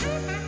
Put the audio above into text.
Bye.